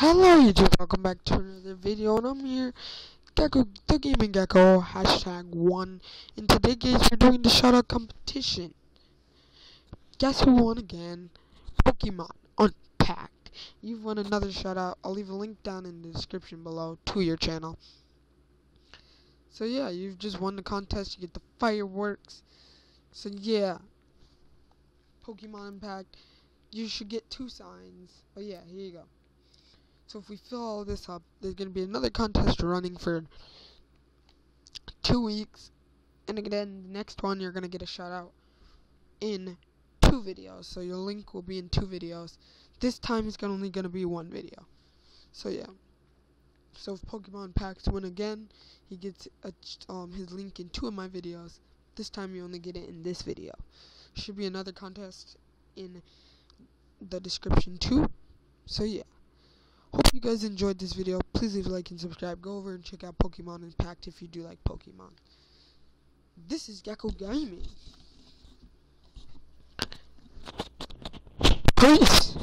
Hello YouTube, welcome back to another video, and I'm here, Gecko, the Gaming Gecko, hashtag 1, and today guys, we're doing the shoutout competition. Guess who won again? Pokemon Unpacked. You've won another shoutout, I'll leave a link down in the description below to your channel. So yeah, you've just won the contest, you get the fireworks, so yeah, Pokemon Unpacked, you should get two signs, but yeah, here you go. So if we fill all this up, there's going to be another contest running for two weeks. And again, the next one, you're going to get a shout out in two videos. So your link will be in two videos. This time it's only going to be one video. So yeah. So if Pokemon Packs win again, he gets a, um, his link in two of my videos. This time you only get it in this video. Should be another contest in the description too. So yeah. Guys enjoyed this video. Please leave a like and subscribe. Go over and check out Pokemon Unpacked if you do like Pokemon. This is Gecko Gaming. Peace!